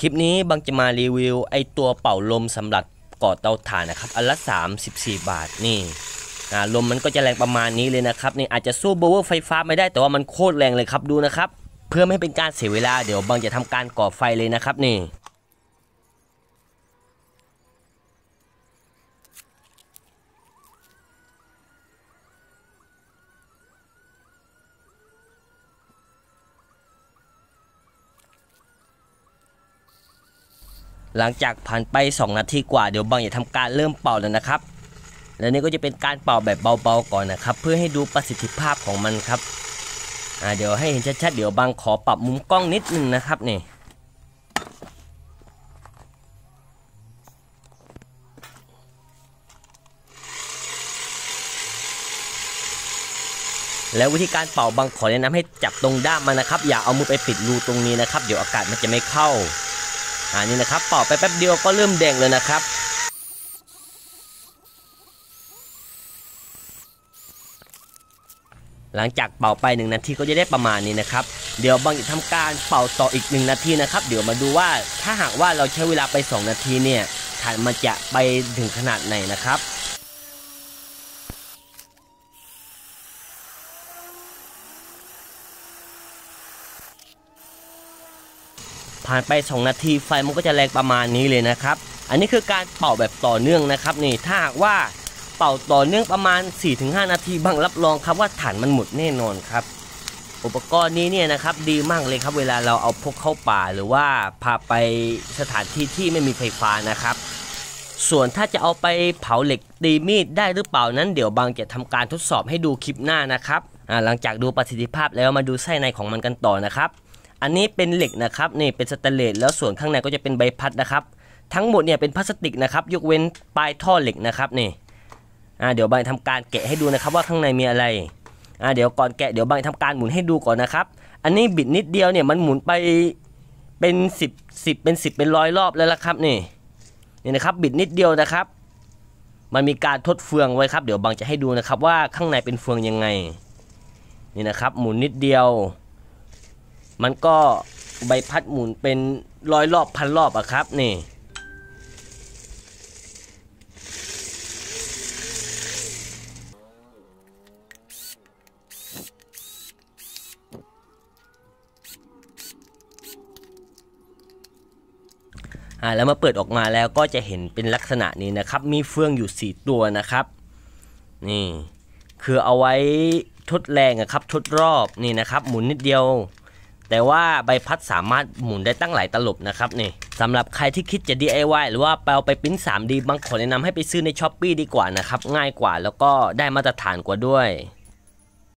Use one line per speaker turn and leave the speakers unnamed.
คลิปนี้บางจะมารีวิวไอตัวเป่าลมสำหรับก่อเตาถ่านนะครับอันละ34 บาทนี่ลมมันก็จะแรงประมาณนี้เลยนะครับนี่อาจจะสู้โบเวอร์ไฟฟ้าไม่ได้แต่ว่ามันโคตรแรงเลยครับดูนะครับ เพื่อไม่ให้เป็นการเสียเวลาเดี๋ยวบางจะทำการก่อไฟเลยนะครับนี่ หลังจากผ่านไป 2 นาทีกว่าเดี๋ยวบางจะทำการเริ่มเป่าแล้วนะครับ และนี่ก็จะเป็นการเป่าแบบเบาๆก่อนนะครับ เพื่อให้ดูประสิทธิภาพของมันครับอ่าเดี๋ยวให้เห็นชัดๆเดี๋ยวบางขอปรับมุมกล้องนิดนึงนะครับนี่แล้ววิธีการเป่าบางขอแนะนำให้จับตรงด้ามมันนะครับ อย่าเอามือไปปิดรูตรงนี้นะครับ เดี๋ยวอากาศมันจะไม่เข้า อันนี้นะครับเป่าไปแป๊บเดียวก็เริ่มแดงเลยนะครับ หลังจากเป่าไปหนึ่งนาทีก็จะได้ประมาณนี้นะครับ เดี๋ยวบางจะทำการเป่าต่ออีกหนึ่งนาทีนะครับ เดี๋ยวมาดูว่าถ้าหากว่าเราใช้เวลาไป 2 นาทีเนี่ยฐานมันจะไปถึงขนาดไหนนะครับ ผ่านไป 2 นาทีไฟมันก็จะแรงประมาณนี้เลยนะครับ อันนี้คือการเป่าแบบต่อเนื่องนะครับนี่ถ้าหากว่าเป่าต่อเนื่องประมาณ 4-5 นาทีบางรับรองครับว่าฐานมันหมดแน่นอนครับ อุปกรณ์นี้เนี่ยนะครับดีมากเลยครับเวลาเราเอาพกเข้าป่าหรือว่าพาไปสถานที่ที่ไม่มีไฟฟ้านะครับ ส่วนถ้าจะเอาไปเผาเหล็กตีมีดได้หรือเปล่านั้นเดี๋ยวบางจะทำการทดสอบให้ดูคลิปหน้านะครับหลังจากดูประสิทธิภาพแล้วมาดูไส้ในของมันกันต่อนะครับ อันนี้เป็นเหล็กนะครับนี่เป็นสแตนเลสแล้วส่วนข้างในก็จะเป็นใบพัดนะครับ ทั้งหมดเนี่ยเป็นพลาสติกนะครับ ยกเว้นปลายท่อเหล็กนะครับนี่อ่าเดี๋ยวบางทำการแกะให้ดูนะครับว่าข้างในมีอะไรอ่าเดี๋ยวก่อนแกะเดี๋ยวบางทำการหมุนให้ดูก่อนนะครับ อันนี้บิดนิดเดียวเนี่ยมันหมุนไปเป็น 10 10เป็น 10 เป็นร้อยรอบแล้วละครับนี่นี่นะครับบิดนิดเดียวนะครับ มันมีการทดเฟืองไว้ครับ เดี๋ยวบางจะให้ดูนะครับว่าข้างในเป็นเฟืองยังไง นี่นะครับ หมุนนิดเดียว มันก็ใบพัดหมุนเป็นร้อยรอบพันรอบอะครับนี่อ่าแล้วมาเปิดออกมาแล้วก็จะเห็นเป็นลักษณะนี้นะครับ มีเฟืองอยู่ 4 ตัวนะครับ นี่ คือเอาไว้ทดแรงอะครับ ทดรอบนี่นะครับ หมุนนิดเดียว แต่ว่าใบพัดสามารถหมุนได้ตั้งหลายตลบนะครับนี่สำหรับใครที่คิดจะ DIY หรือว่าไปเอาไปปิ้น 3D บางคนแนะนำให้ไปซื้อในช h อ p e e ดีกว่านะครับง่ายกว่าแล้วก็ได้มาตรฐานกว่าด้วย